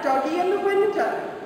Doggy in the Window?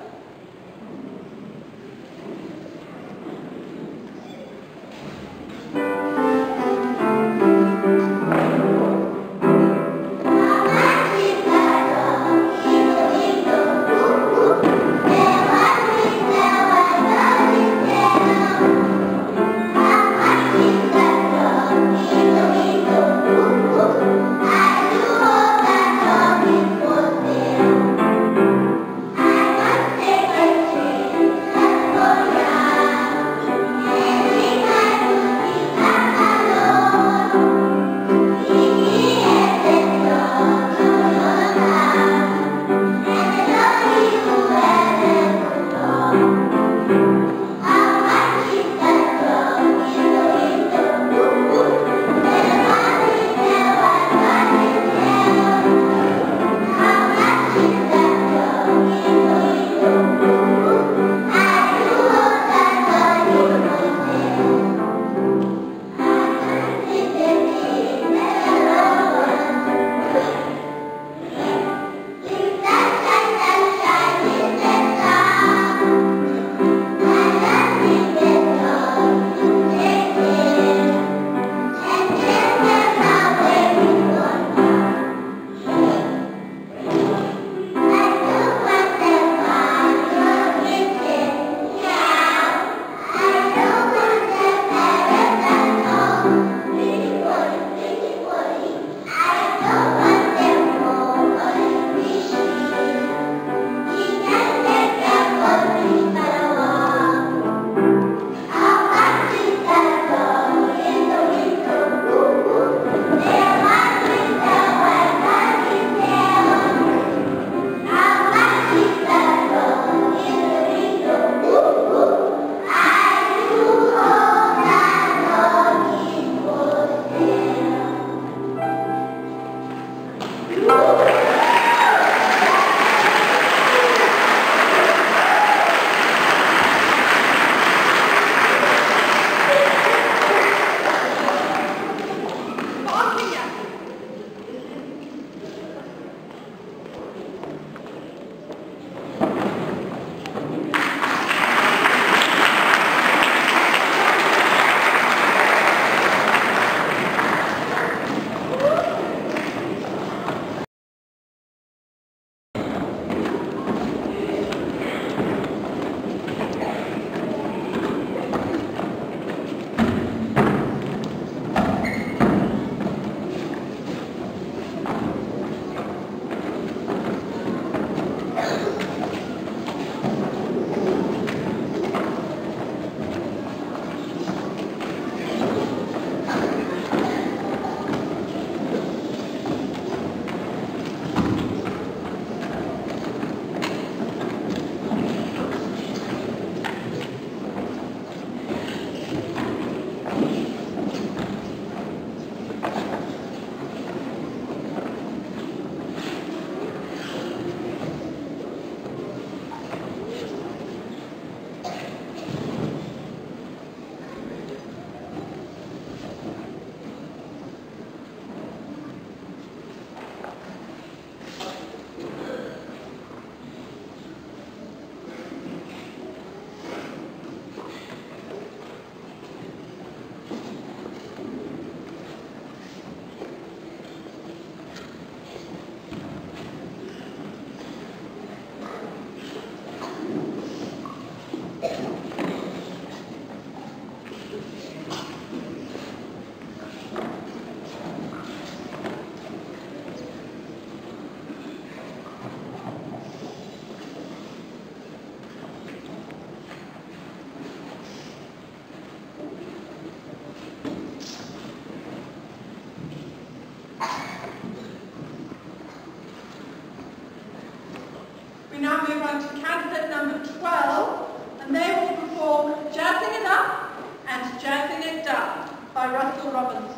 prova do